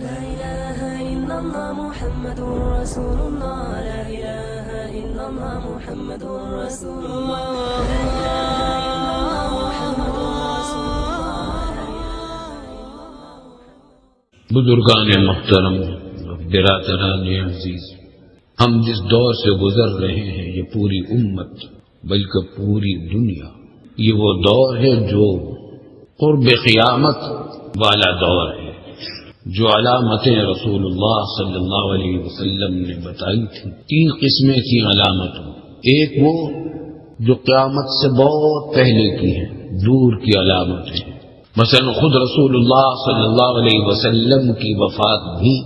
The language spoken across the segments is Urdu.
لا إله إلا الله محمد رسول الله. لا إله إلا الله محمد رسول الله. لا إله إلا الله محمد رسول الله بزرگان محترم، برادران عزیز، ہم جس دور سے گزر رہے ہیں، یہ پوری امت، بلکہ پوری دنیا، یہ وہ دور ہے جو قرب قیامت والا دور ہے۔ جو علامتیں رسول اللہ صلی اللہ علیہ وسلم نے بتائی تھی تین قسمیں تھیں علامتوں۔ ایک وہ جو قیامت سے بہت پہلے کی ہیں، دور کی علامتیں۔ مثلا خود رسول اللہ صلی اللہ علیہ وسلم کی وفات بھی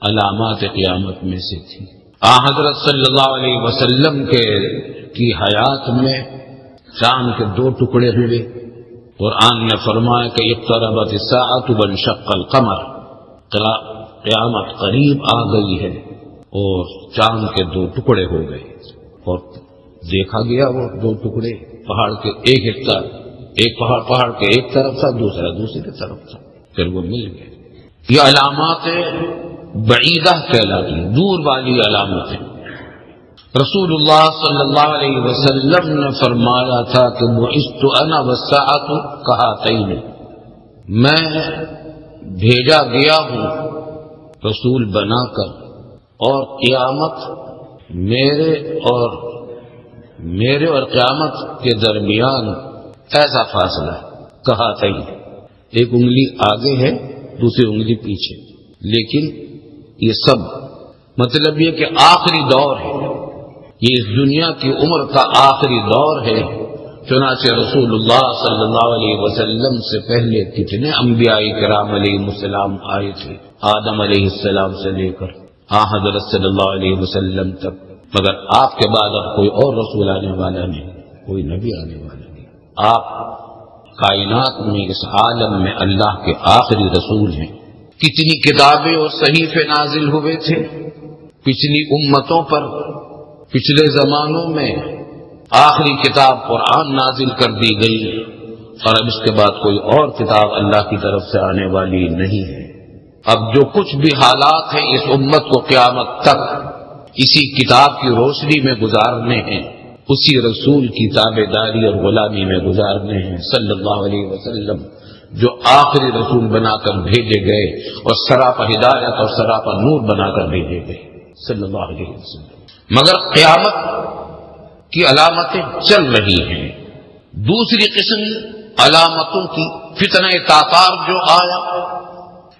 علامات قیامت میں سے تھی۔ آ حضرت صلی اللہ علیہ وسلم کے کی حیات میں چاند کے دو ٹکڑے ہوئے۔ قرآن نے فرمایا کہ اقتربت الساعت وانشق القمر۔ قیامت قریب آ گئی ہے اور چاند کے دو ٹکڑے ہو گئے اور دیکھا گیا وہ دو ٹکڑے پہاڑ کے ایک ایک طرف، ایک پہاڑ پہاڑ کے ایک طرف تھا، دوسرا دوسری طرف تھا، پھر وہ مل گئے۔ یہ علامات بعیدہ کہلاتی ہیں، دور والی علامتیں رسول اللہ صلی اللہ علیہ وسلم نے فرمایا تھا کہ وہ است انا وسعت کہا نے میں بھیجا گیا ہوں، رسول بنا کر۔ اور قیامت میرے اور میرے اور قیامت کے درمیان ایسا فاصلہ کہا ایک انگلی آگے ہے، دوسری انگلی پیچھے۔ لیکن یہ سب مطلب یہ کہ آخری دور ہے۔ یہ اس دنیا کی عمر کا آخری دور ہے۔ چنانچہ رسول اللہ صلی اللہ علیہ وسلم سے پہلے کتنے انبیاء کرام علیہ السلام آئے تھے، آدم علیہ السلام سے لے کر ہاں حضرت صلی اللہ علیہ وسلم تک۔ مگر آپ کے بعد اب کوئی اور رسول آنے والا نہیں، کوئی نبی آنے والا نہیں۔ آپ کائنات میں، اس عالم میں اللہ کے آخری رسول ہیں۔ کتنی کتابیں اور صحیفے نازل ہوئے تھے۔ پچھلی امتوں پر، پچھلے زمانوں میں آخری کتاب قرآن نازل کر دی گئی اور اب اس کے بعد کوئی اور کتاب اللہ کی طرف سے آنے والی نہیں ہے۔ اب جو کچھ بھی حالات ہیں اس امت کو قیامت تک اسی کتاب کی روشنی میں گزارنے ہیں، اسی رسول کی تابے داری اور غلامی میں گزارنے ہیں۔ صلی اللہ علیہ وسلم، جو آخری رسول بنا کر بھیجے گئے اور سراپا ہدایت اور سراپا نور بنا کر بھیجے گئے۔ صلی اللہ علیہ وسلم۔ مگر قیامت کی علامتیں چل رہی ہیں۔ دوسری قسم علامتوں کی فتنہ تاثار جو آیا،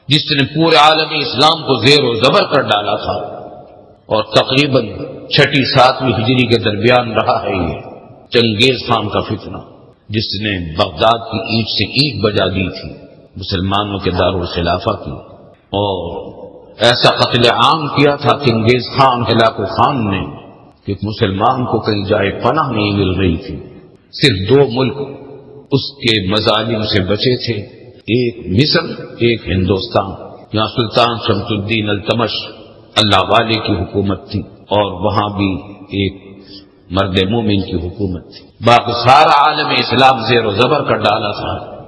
جس نے پورے عالمی اسلام کو زیر و زبر کر ڈالا تھا۔ اور تقریباً چھٹی ساتویں ہجری کے درمیان رہا ہے یہ چنگیز خان کا فتنہ، جس نے بغداد کی اینٹ سے اینٹ بجا دی تھی، مسلمانوں کے دار الخلافہ کی۔ اور ایسا قتل عام کیا تھا، چنگیز خان ہلاکو خان نے کہ مسلمان کو کہیں جائے پناہ نہیں مل رہی تھی۔ صرف دو ملک اس کے مظالم سے بچے تھے۔ ایک مصر، ایک ہندوستان۔ یہاں سلطان شمس الدین التمش اللہ والے کی حکومت تھی اور وہاں بھی ایک مرد مومن کی حکومت تھی۔ باقی سارا عالم اسلام زیر و زبر کر ڈالا تھا۔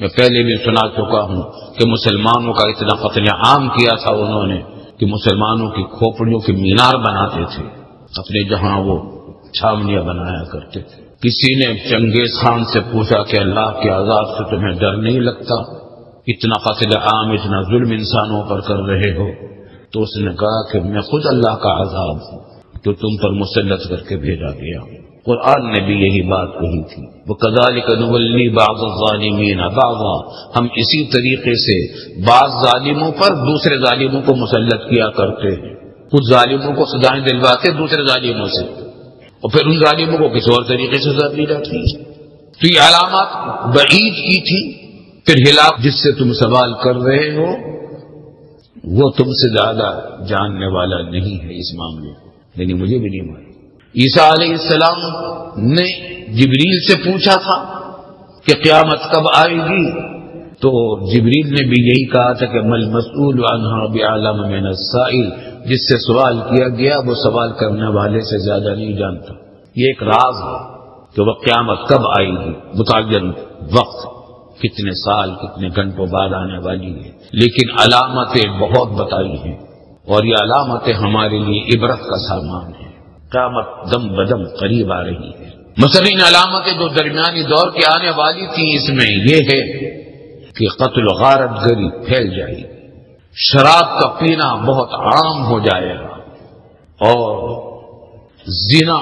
میں پہلے بھی سنا چکا ہوں کہ مسلمانوں کا اتنا قتل عام کیا تھا انہوں نے کہ مسلمانوں کی کھوپڑیوں کے مینار بناتے تھے۔ اپنے جہاں وہ چھاونیاں بنایا کرتے تھے۔ کسی نے چنگیز خان سے پوچھا کہ اللہ کے عذاب سے تمہیں ڈر نہیں لگتا؟ اتنا قتل عام اتنا ظلم انسانوں پر کر رہے ہو؟ تو اس نے کہا کہ میں خود اللہ کا عذاب ہوں، جو تم پر مسلط کر کے بھیجا گیا۔ ہوں قرآن نے بھی یہی بات کہی تھی۔ وہ کدال کنولی باغ ظالمین باغا ہم اسی طریقے سے بعض ظالموں پر دوسرے ظالموں کو مسلط کیا کرتے ہیں۔ کچھ ظالموں کو سزائیں دلواتے دوسرے ظالموں سے۔ اور پھر ان ظالموں کو کسی اور طریقے سے سزا دی جاتی ہے۔ تو یہ علامات بعید کی تھی۔ پھر ہلاک جس سے تم سوال کر رہے ہو، وہ تم سے زیادہ جاننے والا نہیں ہے اس معاملے کو۔ یعنی مجھے بھی نہیں معلوم۔ عیسیٰ علیہ السلام نے جبریل سے پوچھا تھا کہ قیامت کب آئے گی؟ تو جبریل نے بھی یہی کہا تھا کہ مل مسئول بعالم من السائل، جس سے سوال کیا گیا، وہ سوال کرنے والے سے زیادہ نہیں جانتا۔ یہ ایک راز ہے کہ وہ قیامت کب آئے گی؟ متعین، وقت۔ کتنے سال، کتنے گھنٹوں بعد آنے والی ہے۔ لیکن علامتیں بہت بتائی ہیں۔ اور یہ علامتیں ہمارے لیے عبرت کا سامان ہے قیامت دم بدم قریب آ رہی ہے۔ مثلاً علامتیں جو درمیانی دور کے آنے والی تھی اس میں یہ ہے کہ قتل غارت گری پھیل جائے گی۔ شراب کا پینا بہت عام ہو جائے گا اور زنا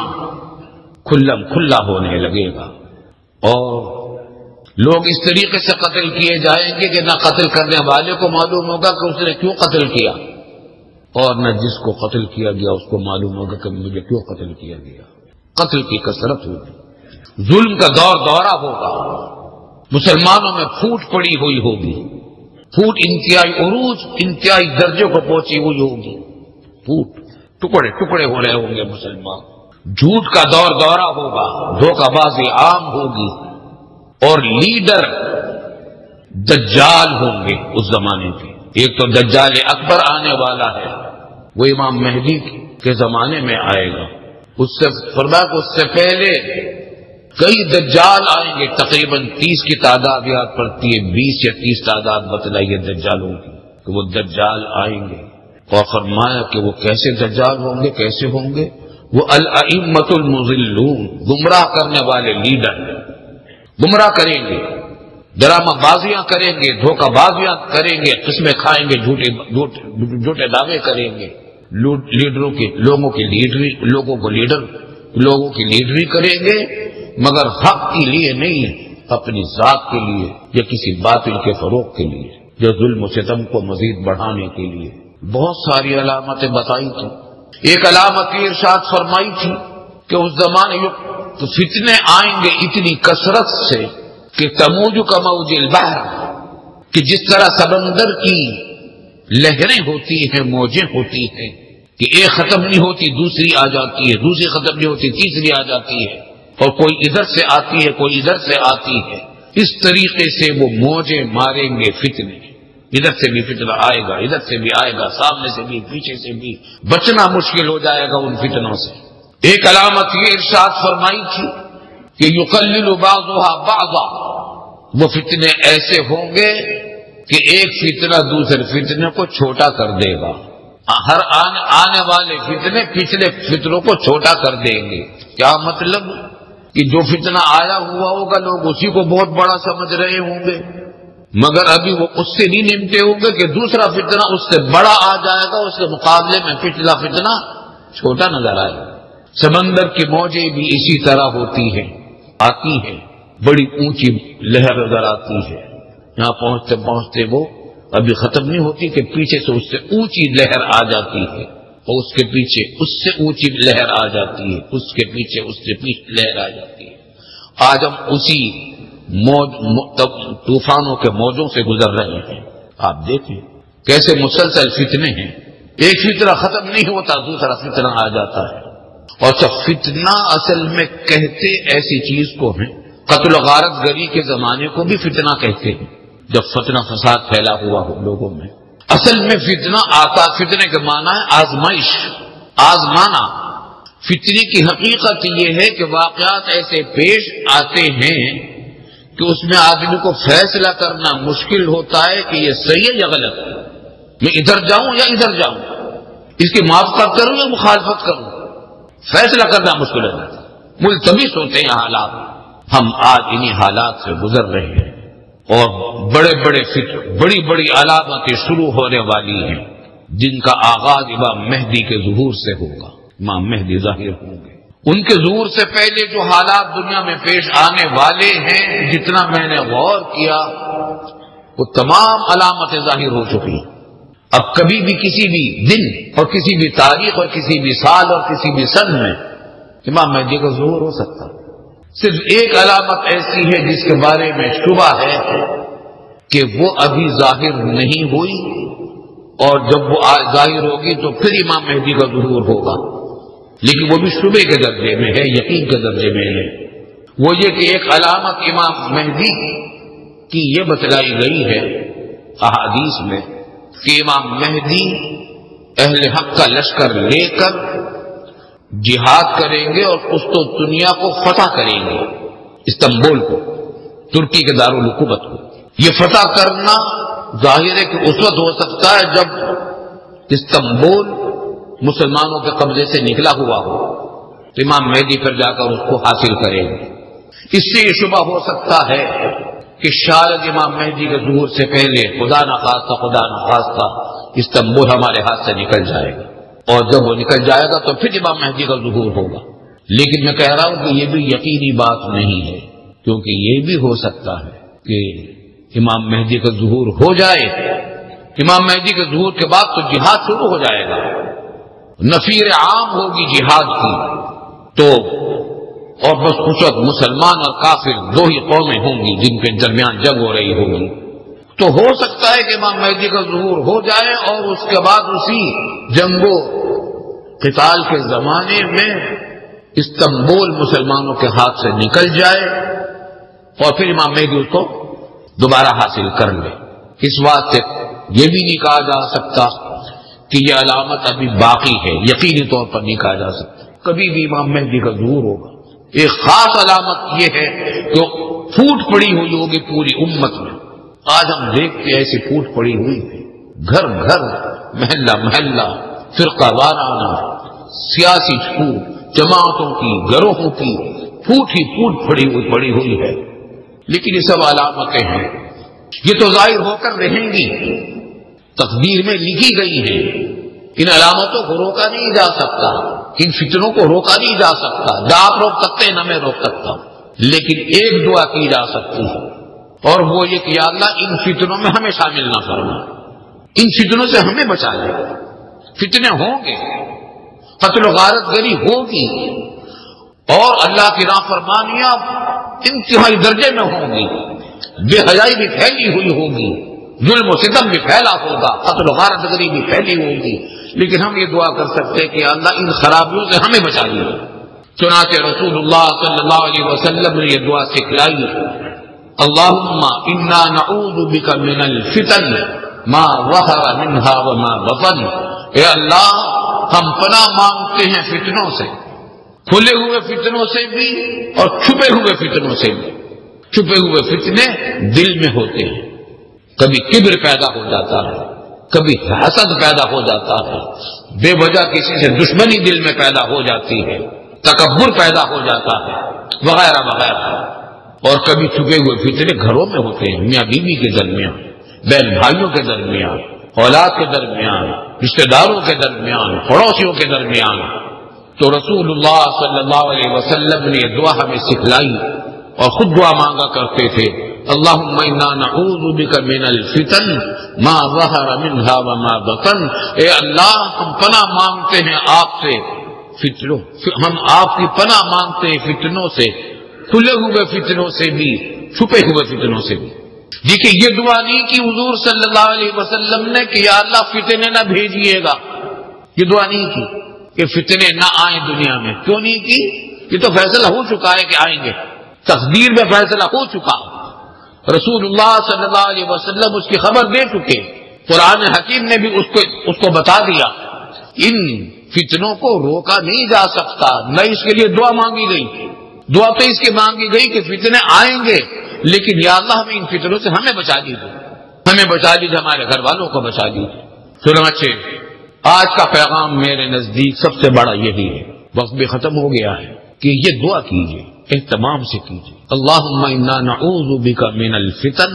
کھلم کھلا ہونے لگے گا۔ اور لوگ اس طریقے سے قتل کیے جائیں گے کہ نہ قتل کرنے والے کو معلوم ہوگا کہ اس نے کیوں قتل کیا اور نہ جس کو قتل کیا گیا اس کو معلوم ہوگا کہ مجھے کیوں قتل کیا گیا۔ قتل کی کثرت ہوگی۔ ظلم کا دور دورہ ہوگا۔ مسلمانوں میں پھوٹ پڑی ہوئی ہوگی۔ پھوٹ انتہائی عروج، انتہائی درجے کو پہنچی ہوئی ہوگی۔ پھوٹ۔ ٹکڑے ٹکڑے ہو رہے ہوں گے مسلمان۔ جھوٹ کا دور دورہ ہوگا، دھوکہ بازی عام ہوگی۔ اور لیڈر دجال ہوں گے اس زمانے کے۔ ایک تو دجال اکبر آنے والا ہے۔ وہ امام مہدی کے زمانے میں آئے گا۔ اس سے فرما کو اس سے پہلے کئی دجال آئیں گے، تقریباً تیس کی تعداد یاد پڑتی ہے، بیس یا تیس تعداد بتلائیے دجالوں کی کہ وہ دجال آئیں گے۔ اور فرمایا کہ وہ کیسے دجال ہوں گے، کیسے ہوں گے؟ وہ الامت المزلون گمراہ کرنے والے لیڈر۔ گمراہ کریں گے، ڈرامہ بازیاں کریں گے، دھوکہ بازیاں کریں گے، قسمیں کھائیں گے، جھوٹے جھوٹے دعوے کریں گے۔ لیڈروں کی لوگوں کی لیڈری لوگوں کو لیڈر، لوگوں کی لیڈری کریں گے۔ مگر حق کے لیے نہیں، اپنی ذات کے لیے یا کسی باطل کے فروغ کے لیے، یا ظلم و ستم کو مزید بڑھانے کے لیے۔ بہت ساری علامتیں بتائی تھی ایک علامت کی ارشاد فرمائی تھی کہ اس زمانے تو فتنے آئیں گے اتنی کثرت سے کہ تموج کا موج البحر، کہ جس طرح سمندر کی لہریں ہوتی ہیں، موجیں ہوتی ہیں، کہ ایک ختم نہیں ہوتی، دوسری آ جاتی ہے، دوسری ختم نہیں ہوتی، تیسری آ جاتی ہے۔ اور کوئی ادھر سے آتی ہے کوئی ادھر سے آتی ہے۔ اس طریقے سے وہ موجیں ماریں گے فتنے۔ ادھر سے بھی فتنہ آئے گا ادھر سے بھی آئے گا سامنے سے بھی پیچھے سے بھی۔ بچنا مشکل ہو جائے گا ان فتنوں سے۔ ایک علامت یہ ارشاد فرمائی تھی کہ یقلل بعضها بعضا۔ وہ فتنے ایسے ہوں گے کہ ایک فتنہ دوسرے فتنے کو چھوٹا کر دے گا۔ ہر آنے, آنے والے فتنے پچھلے فتنوں کو چھوٹا کر دیں گے۔ کیا مطلب؟ کہ جو فتنہ آیا ہوا ہوگا لوگ اسی کو بہت بڑا سمجھ رہے ہوں گے۔ مگر ابھی وہ اس سے نہیں نمٹے ہوں گے کہ دوسرا فتنہ اس سے بڑا آ جائے گا، اس کے مقابلے میں پچھلا فتنہ چھوٹا نظر آئے گا۔ سمندر کی موجیں بھی اسی طرح ہوتی ہیں، آتی ہیں۔ بڑی اونچی لہر نظر آتی ہے۔ یہاں پہنچتے پہنچتے وہ ابھی ختم نہیں ہوتی کہ پیچھے سے اس سے اونچی لہر آ جاتی ہے۔ اور اس کے پیچھے اس سے اونچی لہر آ جاتی ہے، اس کے پیچھے اس سے پیچھے لہر آ جاتی ہے۔ آج ہم اسی موج طوفانوں کے موجوں سے گزر رہے ہیں۔ آپ دیکھیں کیسے مسلسل فتنے ہیں۔ ایک فتنہ ختم نہیں ہوتا، دوسرا فتنہ آ جاتا ہے۔ اور سب فتنہ اصل میں کہتے ایسی چیز کو ہیں، قتل و غارت گری کے زمانے کو بھی فتنہ کہتے ہیں۔ جب فتنہ فساد پھیلا ہوا ہو لوگوں میں اصل میں فتنہ آتا، فتنے کے معنی ہے آزمائش، آزمانا۔ فتنی کی حقیقت یہ ہے کہ واقعات ایسے پیش آتے ہیں کہ اس میں آدمی کو فیصلہ کرنا مشکل ہوتا ہے کہ یہ صحیح ہے یا غلط۔ ہے میں ادھر جاؤں یا ادھر جاؤں؟ اس کی موافقت کروں یا مخالفت کروں؟ فیصلہ کرنا مشکل ہے۔ ملتوس ہوتے ہیں حالات۔ ہم آج انہی حالات سے گزر رہے ہیں۔ اور بڑے بڑے فکر، بڑی بڑی علامتیں شروع ہونے والی ہیں۔ جن کا آغاز امام مہدی کے ظہور سے ہوگا۔ امام مہدی ظاہر ہوں گے۔ ان کے ظہور سے پہلے جو حالات دنیا میں پیش آنے والے ہیں، جتنا میں نے غور کیا، وہ تمام علامتیں ظاہر ہو چکی ہیں۔ اب کبھی بھی کسی بھی دن اور کسی بھی تاریخ اور کسی بھی سال اور کسی بھی سن میں امام مہدی کا ظہور ہو سکتا۔ صرف ایک علامت ایسی ہے جس کے بارے میں شبہ ہے کہ وہ ابھی ظاہر نہیں ہوئی اور جب وہ ظاہر ہوگی تو پھر امام مہدی کا ظہور ہوگا۔ لیکن وہ بھی شبے کے درجے میں ہے، یقین کے درجے میں ہے۔ وہ یہ کہ ایک علامت امام مہدی کی یہ بتلائی گئی ہے احادیث میں کہ امام مہدی اہل حق کا لشکر لے کر جہاد کریں گے اور اس تو دنیا کو فتح کریں گے۔ استنبول کو، ترکی کے دارالحکومت کو۔ یہ فتح کرنا ظاہر ہے کہ اس وقت ہو سکتا ہے جب استنبول مسلمانوں کے قبضے سے نکلا ہوا ہو۔ امام مہدی پر جا کر اس کو حاصل کرے گا اس سے یہ شبہ ہو سکتا ہے کہ شاید امام مہدی کے ظہور سے پہلے خدا نخواستہ خدا نخواستہ استنبول ہمارے ہاتھ سے نکل جائے گا۔ اور جب وہ نکل جائے گا تو پھر امام مہدی کا ظہور ہوگا۔ لیکن میں کہہ رہا ہوں کہ یہ بھی یقینی بات نہیں ہے، کیونکہ یہ بھی ہو سکتا ہے کہ امام مہدی کا ظہور ہو جائے۔ امام مہدی کے ظہور کے بعد تو جہاد شروع ہو جائے گا۔ نفیر عام ہوگی جہاد کی۔ تو اور بس اس وقت مسلمان اور کافر دو ہی قومیں ہوں گی جن کے درمیان جنگ ہو رہی ہوگی۔ تو ہو سکتا ہے کہ امام مہدی کا ظہور ہو جائے اور اس کے بعد اسی جنگ و قتال کے زمانے میں استنبول مسلمانوں کے ہاتھ سے نکل جائے اور پھر امام مہدی اس کو دوبارہ حاصل کر لے۔ اس بات سے یہ بھی نہیں کہا جا سکتا کہ یہ علامت ابھی باقی ہے، یقینی طور پر نہیں کہا جا سکتا۔ کبھی بھی امام مہدی کا ظہور ہوگا۔ ایک خاص علامت یہ ہے کہ پھوٹ پڑی ہوئی ہوگی پوری امت میں۔ آج ہم دیکھتے ایسی پھوٹ پڑی ہوئی ہے گھر گھر، محلہ محلہ، فرقہ وارانہ، سیاسی چھوٹ جماعتوں کی، گروہوں کی پھوٹ ہی پھوٹ پڑی ہوئی پڑی ہوئی ہے۔ لیکن یہ سب علامتیں ہیں۔ یہ تو ظاہر ہو کر رہیں گی۔ تقدیر میں لکھی گئی ہے ان علامتوں کو روکا نہیں جا سکتا۔ ان فتنوں کو روکا نہیں جا سکتا۔ نہ آپ روک سکتے ہیں، نہ میں روک سکتا ہوں۔ لیکن ایک دعا کی جا سکتی ہے۔ اور وہ یہ کہ اللہ ان فتنوں میں ہمیں شامل نہ کرنا ان فتنوں سے ہمیں بچا لے۔ فتنے ہوں گے۔ قتل و غارت گری ہوگی۔ اور اللہ کی راہ فرمانیاں انتہائی درجے میں ہوں گی۔ بے حجائی بھی پھیلی ہوئی ہوگی۔ ظلم و ستم بھی پھیلا ہوگا۔ قتل و غارت گری بھی پھیلی ہوگی۔ لیکن ہم یہ دعا کر سکتے کہ اللہ ان خرابیوں سے ہمیں بچا لیے چنانچہ رسول اللہ صلی اللہ علیہ وسلم نے یہ دعا سکھلائی۔ اللہم انا نعوذ بک من الفتن، ما ظہر منہا وما بطن۔ اے اللہ، ہم پناہ مانگتے ہیں فتنوں سے۔ کھلے ہوئے فتنوں سے بھی اور چھپے ہوئے فتنوں سے بھی۔ چھپے ہوئے فتنے دل میں ہوتے ہیں۔ کبھی کبر پیدا ہو جاتا ہے، کبھی حسد پیدا ہو جاتا ہے۔ بے وجہ کسی سے دشمنی دل میں پیدا ہو جاتی ہے، تکبر پیدا ہو جاتا ہے، وغیرہ وغیرہ۔ اور کبھی چھپے ہوئے فتنے گھروں میں ہوتے ہیں، میاں بیوی کے درمیان، بہن بھائیوں کے درمیان، اولاد کے درمیان رشتے داروں کے درمیان، پڑوسیوں کے درمیان۔ تو رسول اللہ صلی اللہ علیہ وسلم نے دعا ہمیں سکھلائی اور خود دعا مانگا کرتے تھے اللہ نعوذ بک من الفتن، ما ظہر منها وما بطن۔ اے اللہ، ہم پناہ مانگتے ہیں آپ سے، فتنوں، ہم آپ کی پناہ مانگتے ہیں فتنوں سے۔ کھلے ہوئے فتنوں سے بھی، چھپے ہوئے فتنوں سے بھی۔ جی دیکھیے یہ دعا نہیں کی حضور صلی اللہ علیہ وسلم نے کہ یا اللہ فتنے نہ بھیجیے گا۔ یہ دعا نہیں کی کہ فتنے نہ آئیں دنیا میں۔ کیوں نہیں کی؟ یہ تو فیصلہ ہو چکا ہے کہ آئیں گے۔ تقدیر میں فیصلہ ہو چکا۔ رسول اللہ صلی اللہ علیہ وسلم اس کی خبر دے چکے۔ قرآن حکیم نے بھی اس کو اس کو بتا دیا۔ ان فتنوں کو روکا نہیں جا سکتا۔ نہ اس کے لیے دعا مانگی گئی۔ دعا تو اس کی مانگی گئی کہ فتنے آئیں گے، لیکن یا اللہ ہمیں ان فتنوں سے ہمیں بچا دیجیے ہمیں بچا دیجیے ہمارے گھر والوں کو بچا دیجیے سنو اچھے آج کا پیغام میرے نزدیک سب سے بڑا یہی ہے۔ وقت بھی ختم ہو گیا ہے کہ یہ دعا کیجیے اہتمام سے کیجیے اللہ نعوذ بک من الفتن،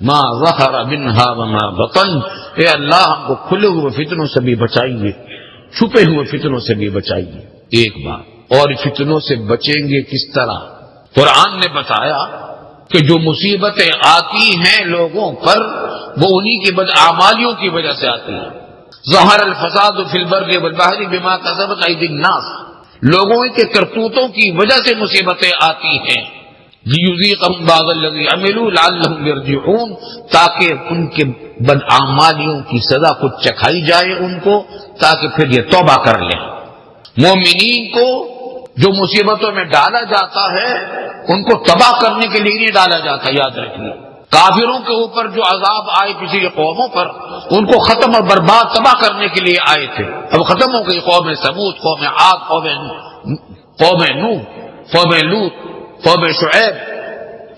ما ظہر منها وما بطن۔ اے اللہ، ہم کو کھلے ہوئے فتنوں سے بھی بچائیے، چھپے ہوئے فتنوں سے بھی بچائیے۔ ایک بات اور فتنوں سے بچیں گے کس طرح؟ قرآن نے بتایا کہ جو مصیبتیں آتی ہیں لوگوں پر، وہ انہی کی بدعمالیوں کی وجہ سے آتی ہیں۔ ظہر الفساد فی البر والبحر بما کسبت ایدی الناس۔ لوگوں کے کرتوتوں کی وجہ سے مصیبتیں آتی ہیں۔ تاکہ ان کے بدعمالیوں کی سزا کو چکھائی جائے ان کو، تاکہ پھر یہ توبہ کر لیں۔ مومنین کو جو مصیبتوں میں ڈالا جاتا ہے، ان کو تباہ کرنے کے لیے نہیں ڈالا جاتا، یاد رکھیے کافروں کے اوپر جو عذاب آئے پچھلی قوموں پر، ان کو ختم اور برباد تباہ کرنے کے لیے آئے تھے۔ اب ختم ہو گئی قوم سمود قوم آگ قوم قوم نو، قوم لوت قوم شعیب۔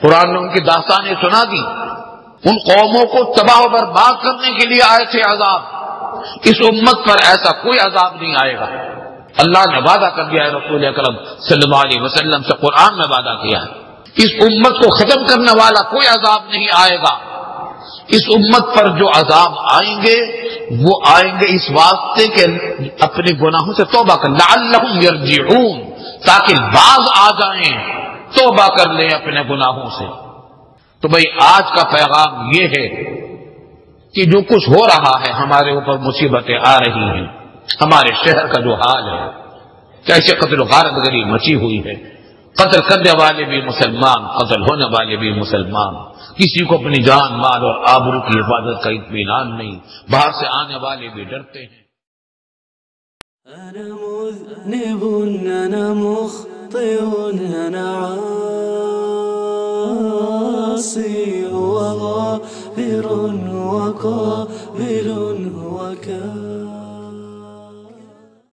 قرآن نے ان کی داستانیں سنا دی۔ ان قوموں کو تباہ و برباد کرنے کے لیے آئے تھے عذاب۔ اس امت پر ایسا کوئی عذاب نہیں آئے گا۔ اللہ نے وعدہ کر دیا ہے رسول اکرم صلی اللہ علیہ وسلم سے قرآن میں وعدہ کیا ہے۔ اس امت کو ختم کرنے والا کوئی عذاب نہیں آئے گا۔ اس امت پر جو عذاب آئیں گے، وہ آئیں گے اس واسطے کہ اپنے گناہوں سے توبہ کر، لعلہم یرجعون، تاکہ باز آ جائیں، توبہ کر لیں اپنے گناہوں سے۔ تو بھائی، آج کا پیغام یہ ہے کہ جو کچھ ہو رہا ہے، ہمارے اوپر مصیبتیں آ رہی ہیں۔ ہمارے شہر کا جو حال ہے، کیسے قتل و غارت گری مچی ہوئی ہے، قتل کرنے والے بھی مسلمان، قتل ہونے والے بھی مسلمان۔ کسی کو اپنی جان، مال اور آبرو کی حفاظت کا اطمینان نہیں، باہر سے آنے والے بھی ڈرتے ہیں۔ أنا مذنب أنا مخطئ أنا عاصي وقابل وكافر